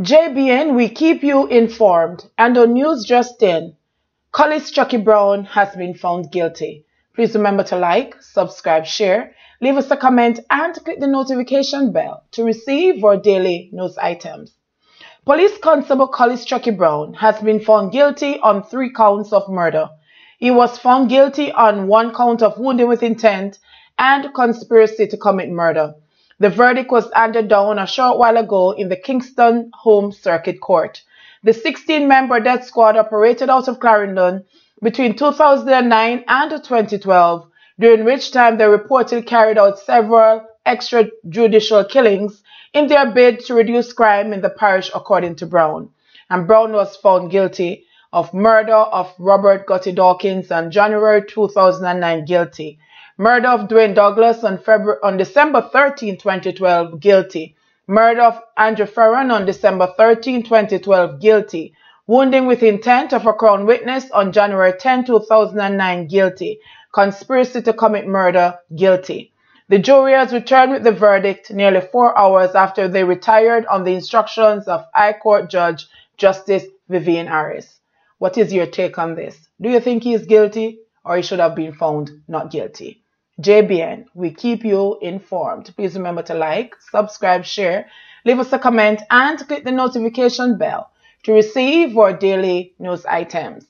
JBN, we keep you informed. And on news just in, Collis Chucky Brown has been found guilty. Please remember to like, subscribe, share, leave us a comment, and click the notification bell to receive our daily news items. Police Constable Collis Chucky Brown has been found guilty on three counts of murder. He was found guilty on one count of wounding with intent and conspiracy to commit murder. The verdict was handed down a short while ago in the Kingston Home Circuit Court. The 16-member death squad operated out of Clarendon between 2009 and 2012, during which time they reportedly carried out several extrajudicial killings in their bid to reduce crime in the parish, according to Brown. And Brown was found guilty of murder of Robert Gutty Dawkins on January 2009 guilty Murder of Dwayne Douglas on, February, on December 13, 2012, guilty. Murder of Andrew Fearon on December 13, 2012, guilty. Wounding with intent of a crown witness on January 10, 2009, guilty. Conspiracy to commit murder, guilty. The jury has returned with the verdict nearly four hours after they retired on the instructions of High Court Judge Justice Vivene Harris. What is your take on this? Do you think he is guilty or he should have been found not guilty? JBN, we keep you informed. Please remember to like, subscribe, share, leave us a comment, and click the notification bell to receive our daily news items.